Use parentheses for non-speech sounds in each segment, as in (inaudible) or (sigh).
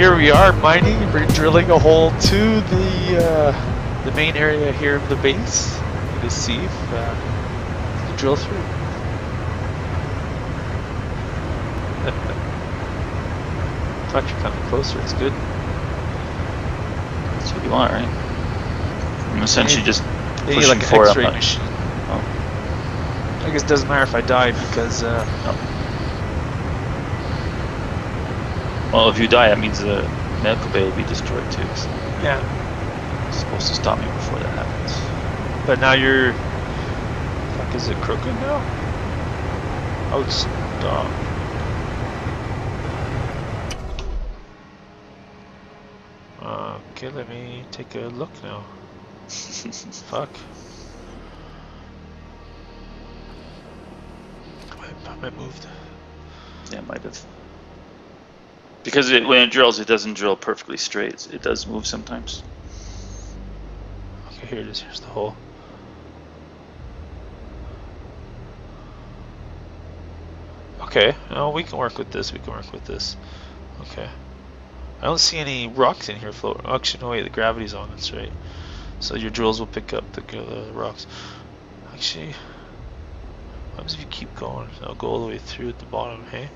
here we are mining. We're drilling a hole to the uh, the main area here of the base to see if uh, we drill through. (laughs) Fact, you're coming closer. It's good. That's what you want, right? I'm essentially just They pushing like forward X-ray machine. Oh. I guess it doesn't matter if I die because uh, Well, if you die, that means the medical bay will be destroyed too. So yeah. it's supposed to stop me before that happens. But now you're. Fuck, is it crooked now? Oh, it's stop. Okay, let me take a look now. (laughs) Fuck. I, I moved. Yeah, might have. Because it, when it drills, it doesn't drill perfectly straight. It does move sometimes. Okay, here it is. Here's the hole. Okay, no, we can work with this. We can work with this. Okay. I don't see any rocks in here floating. Oh, actually, no, wait, the gravity's on. That's right. So your drills will pick up the, the rocks. Actually, what happens if you keep going? I'll go all the way through at the bottom, hey?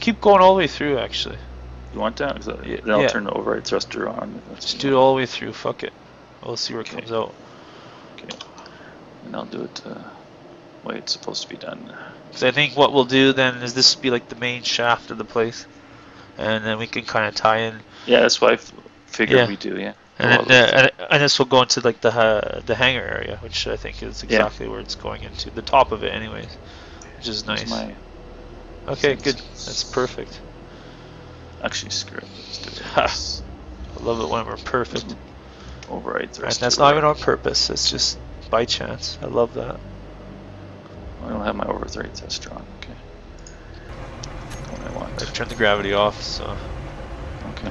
Keep going all the way through, actually. You want that? that- Yeah, then I'll yeah. turn the override thruster on. Just do it all the way through. Fuck it. We'll see where it comes out. Okay. And I'll do it uh, way it's supposed to be done. Because I think what we'll do then is this will be like the main shaft of the place, and then we can kind of tie in, Yeah, that's what I figured Yeah. we do. Yeah. and then, uh, and, this will go into like the ha- the hangar area, which I think is Yeah. exactly where it's going into, the top of it, anyways, which is nice. my- Okay, good. That's perfect. Actually, screw it. Let's do this. (laughs) I love it when we're perfect. Override And that's not even on purpose. It's just by chance. I love that. I don't have my override thruster on. Okay. What I want. I've turned the gravity off, so Okay.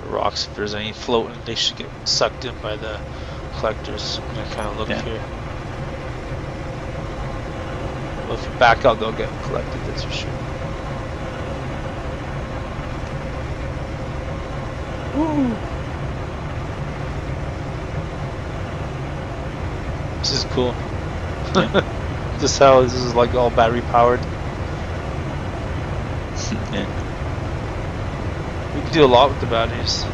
the rocks, if there's any floating, they should get sucked in by the collectors. I'm gonna kind of look Yeah. here. Well, if you back out, they'll get collected, that's for sure. This is cool. (laughs) this how this is like all battery powered. (laughs) yeah. We can do a lot with the batteries.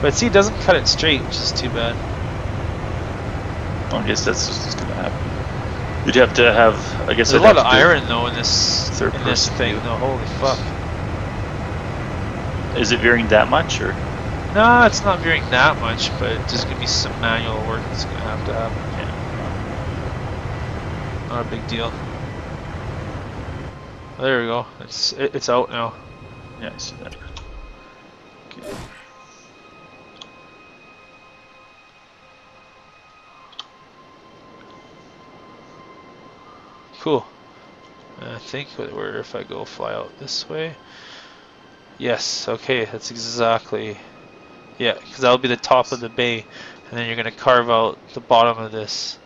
But see, it doesn't cut it straight, which is too bad. Well, I guess that's just gonna happen. You'd have to have. I guess There's I'd a lot of iron though in this third in this thing. view. No, holy fuck. Is it veering that much, or No, it's not veering that much, but there's gonna be some manual work that's gonna have to happen. Not a big deal. There we go. It's it, it's out now. yeah, I see that. Okay. Cool. I think where if I go fly out this way. Yes. Okay. That's exactly. Yeah, because that'll be the top of the bay, and then you're gonna carve out the bottom of this.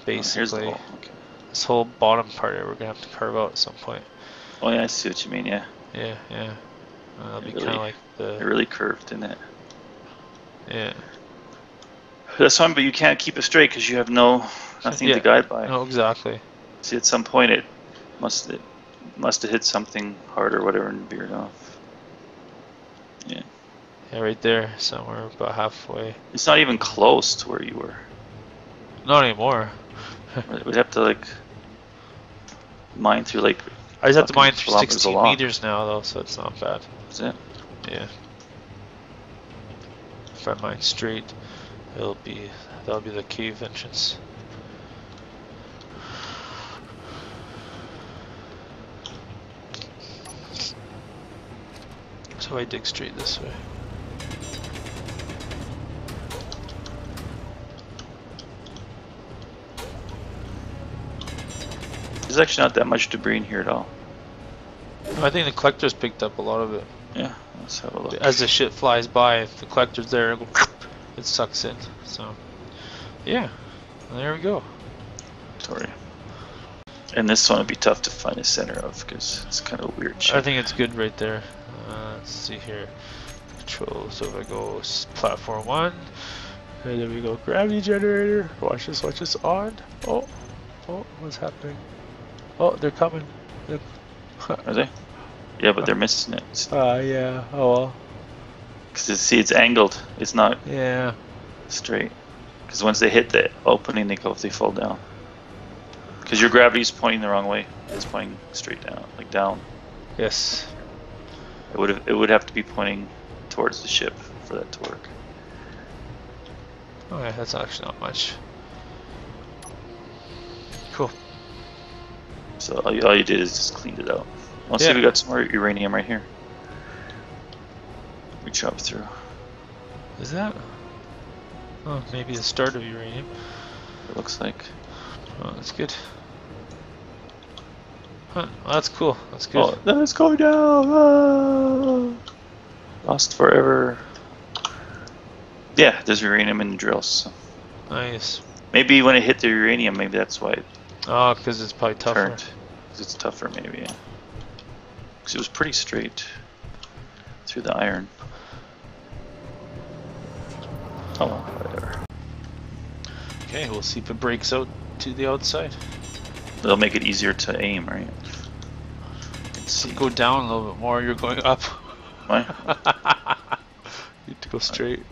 Oh, Basically, hole. Okay. this whole bottom part here, we're gonna have to carve out at some point. Oh yeah, I see what you mean. Yeah, Yeah, yeah. Uh, that'll be It kind of really- like it the really curved, didn't it? yeah. That's fine, but you can't keep it straight because you have no (laughs) nothing Yeah. to guide by. No, exactly. See, at some point it must it must have hit something hard or whatever and veered off. Yeah, right there, somewhere about halfway. it's not even close to where you were. Not anymore. (laughs) We'd have to like mine through like. I just have to mine through 16 meters now, though, so it's not bad. Is it? Yeah. If I mine straight, it'll be that'll be the cave entrance. So I dig straight this way. There's actually not that much debris in here at all. I think the collectors picked up a lot of it. Yeah, let's have a look. As the shit flies by, if the collector's there, it (laughs) sucks in. So, yeah, there we go. Sorry. And this one would be tough to find a center of because it's kind of weird shape. I think it's good right there. Uh, let's see here. Control. So if I go platform one, and then we go gravity generator. Watch this. Watch this on. Oh, oh, what's happening? Oh, they're coming. They're- (laughs) Are they? Yeah, but they're missing it. Ah, yeah. Oh well. Because see, it's angled. It's not Yeah. straight. Because once they hit the opening, they go. They fall down. Because your gravity's pointing the wrong way. It's pointing straight down, like down. Yes. It would have. It would have to be pointing towards the ship for that to work. Okay, that's actually not much. So all you, all you did is just cleaned it out. Let's see, Yeah. we got some more uranium right here. We chopped through. Is that? Oh, maybe the start of uranium. It looks like. Oh, that's good. Huh, well, that's cool. That's good. Oh, no, it's going down. Ah! Lost forever. Yeah, there's uranium in the drills. So Nice. maybe when it hit the uranium, maybe that's why it Oh, because it's probably tougher. turned. 'Cause it's tougher, maybe. Because it was pretty straight through the iron. Oh, well, whatever. Okay, we'll see if it breaks out to the outside. It'll make it easier to aim, right? Let's see. Go down a little bit more. You're going up. Why? (laughs) you need to go straight.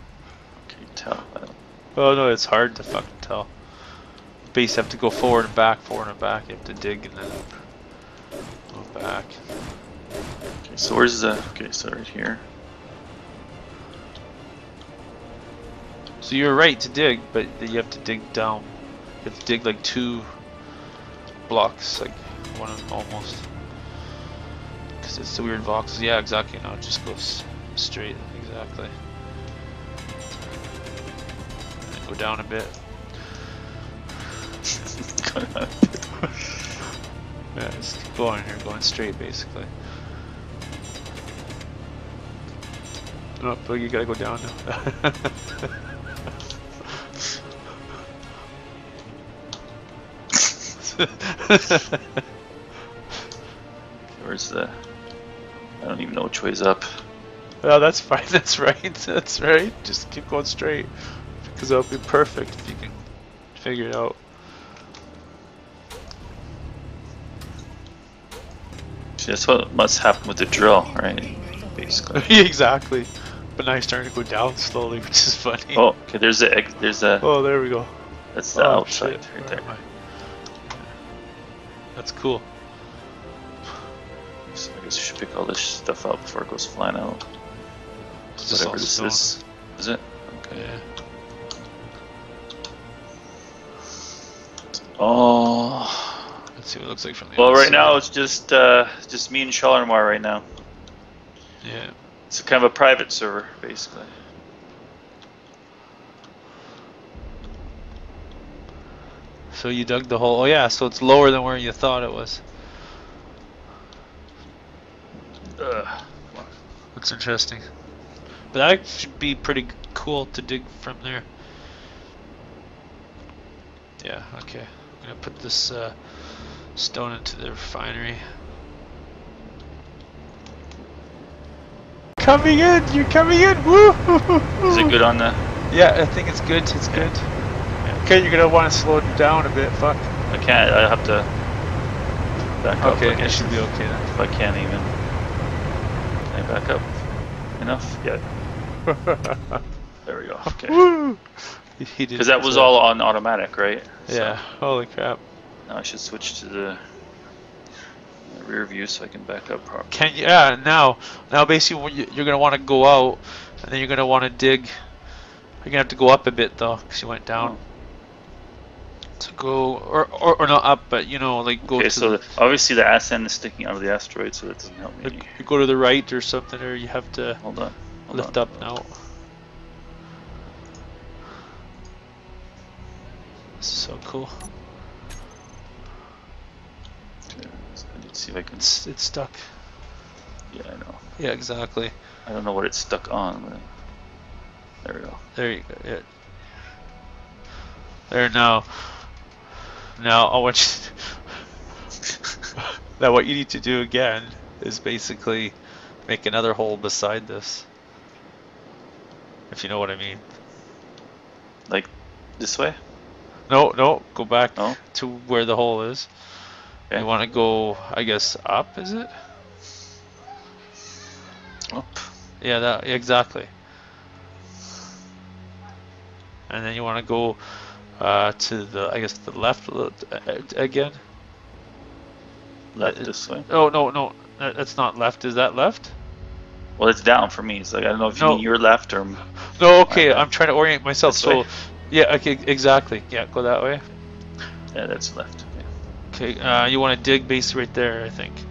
Can you tell? Oh no, it's hard to fucking tell. Base have to go forward and back, forward and back. You have to dig and then go back. Okay, so where's the? Okay, so right here. So you're right to dig, but you have to dig down. You have to dig like two blocks, like one almost. Because it's the weird boxes. Yeah, exactly. No, it just goes straight. Exactly. And go down a bit. Yeah, just keep going here, going straight basically. Oh, no, but you gotta go down now. (laughs) Where's the? I don't even know which way's up. oh, that's fine. (laughs) That's right. That's right. Just keep going straight, because that'll be perfect if you can figure it out. That's what must happen with the drill, right? Basically. (laughs) exactly. But now you're starting to go down slowly, (laughs) which is funny. Oh, okay. There's the egg. There's the. Oh, there we go. That's the Oh, outside shit. right Where there. That's cool. So I guess we should pick all this stuff up before it goes flying out. All Whatever this is. Is it? Okay. Yeah. Oh. Let's see what it looks like from the Well, right outside. now it's just uh, just me and Sharlenwar right now. Yeah. It's kind of a private server, basically. So you dug the hole. Oh yeah, so it's lower than where you thought it was. Ugh. That's interesting. But that should be pretty cool to dig from there. Yeah, okay. I'm gonna put this uh, stone into the refinery. Coming in! You're coming in! Woo! Is it good on the? Yeah, I think it's good. It's good. Okay, you're gonna want to slow it down a bit. Fuck. I can't. I have to back up. Okay, I it guess, should be okay then. If I can't even. Can I back up? Enough? Yeah. (laughs) There we go. Okay. Woo! He- He did Because that was so- all on automatic, right? So Yeah. Holy crap. Now I should switch to the, the rear view so I can back up properly. Can you? Yeah. Now, now basically you- you're gonna want to go out, and then you're gonna want to dig. You're gonna have to go up a bit though, because you went down. Oh. To go or, or or not up, but you know like go Okay, so the, obviously the ass end is sticking out of the asteroid, so that doesn't help me. like, you go to the right or something, or you have to Hold on. Hold lift on. up now. So cool. So I need to see if I can. It's it's stuck. Yeah, I know. Yeah, exactly. I don't know what it's stuck on. But there we go. There you go. Yeah. There now. Now I want you. (laughs) now what you need to do again is basically make another hole beside this. If you know what I mean. Like this way? No, no, go back No? to where the hole is. You want to go, I guess, up, is it? Up. Yeah, that exactly. And then you want to go uh, to the, I guess, the left uh, again. Left this way. Oh no, no, that's not left. Is that left? Well, it's down for me. It's like I don't know if you No. mean your left or No, okay. Okay. I'm trying to orient myself. This so, way? yeah, okay, exactly. Yeah, go that way. yeah, that's left. Okay. Uh, you want to dig base right there, I think.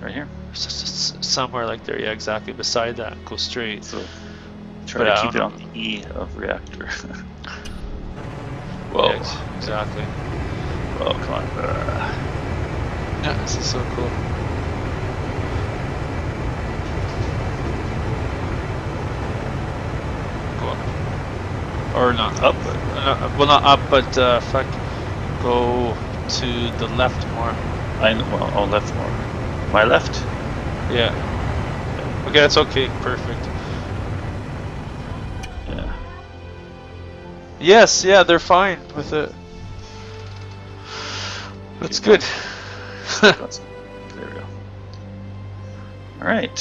Right here. S- somewhere like there. Yeah, exactly. Beside that, go straight. So try But to keep it on the E of reactor. Yeah, Whoa. ex- exactly. Whoa, come on. Uh, Yeah, this is so cool. Go up. Or not Up. but, uh, well, not up, but uh, fuck. Go to the left more. I know. Well, oh, left more. My left. Yeah. Okay, that's okay. Perfect. Yeah. Yes, yeah, they're fine with it. That's good. (laughs) That's- there we go. All right.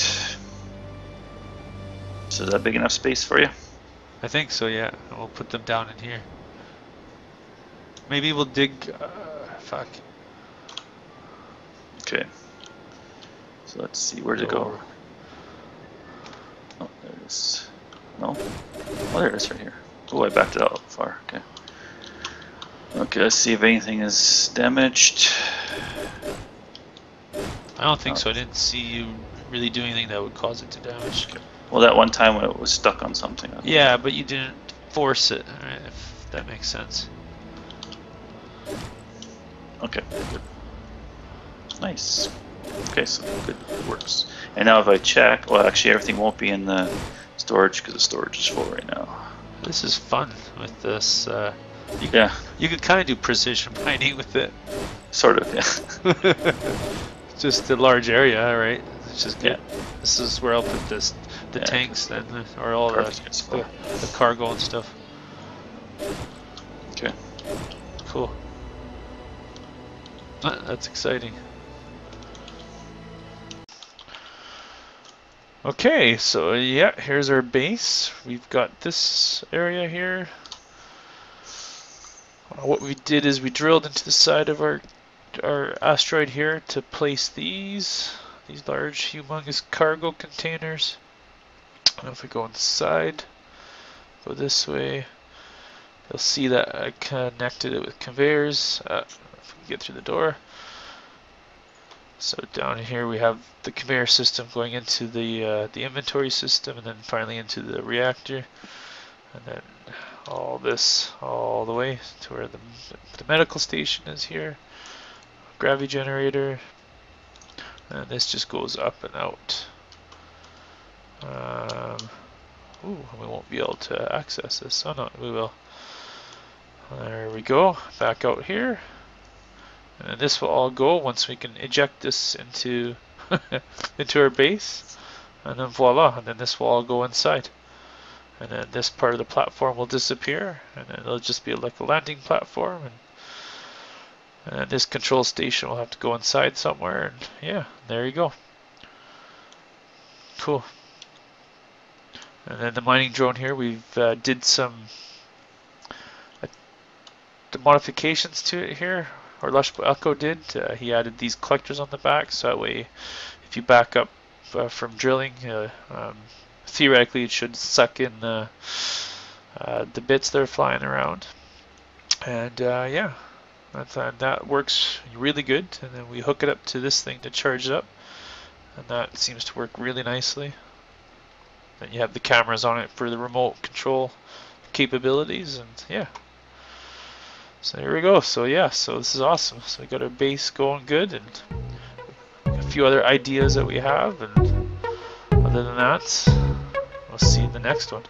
So is that big enough space for you? I think so, yeah. We'll put them down in here. Maybe we'll dig. Uh, fuck. Okay. So let's see. Where'd it go? Oh, there it is. No? Oh, there it is right here. Oh, I backed it out far. Okay. Okay, let's see if anything is damaged. I don't think uh, so. I didn't see you really do anything that would cause it to damage. Well, that one time when it was stuck on something. I- Yeah, but you didn't force it, right, if that makes sense. Okay, good. Nice. Okay, so good, it works. And now if I check, well, actually everything won't be in the storage because the storage is full right now. This is fun with this. Uh, you, Yeah, you could kind of do precision (laughs) mining with it. sort of. Yeah. (laughs) just a large area, right? It's just Yeah. This is where I'll put this, the Yeah. tanks then, or all the, the, the cargo and stuff. Okay. Cool. Uh, That's exciting. Okay, so yeah, here's our base. We've got this area here. What we did is we drilled into the side of our our asteroid here to place these these large, humongous cargo containers. If we go inside, go this way, you'll see that I connected it with conveyors. Uh, get through the door. So down here we have the conveyor system going into the uh, the inventory system, and then finally into the reactor, and then all this all the way to where the the medical station is here. Gravity generator, and this just goes up and out. Um, ooh, we won't be able to access this. Oh no, we will. There we go. Back out here. And this will all go once we can eject this into (laughs) into our base. And then voila, and then this will all go inside. And then this part of the platform will disappear, and then it'll just be like a landing platform. And, and then this control station will have to go inside somewhere, and yeah, there you go. Cool. And then the mining drone here, we've uh, did some uh, the modifications to it here, or Lush did. Uh, he added these collectors on the back, so that way, if you back up uh, from drilling, uh, um, theoretically it should suck in the uh, the bits that are flying around. And uh, yeah, that's, uh, that works really good. And then we hook it up to this thing to charge it up, and that seems to work really nicely. Then you have the cameras on it for the remote control capabilities, and yeah. So here we go. So yeah, so this is awesome. So we got our base going good, and a few other ideas that we have, and other than that, we'll see you in the next one.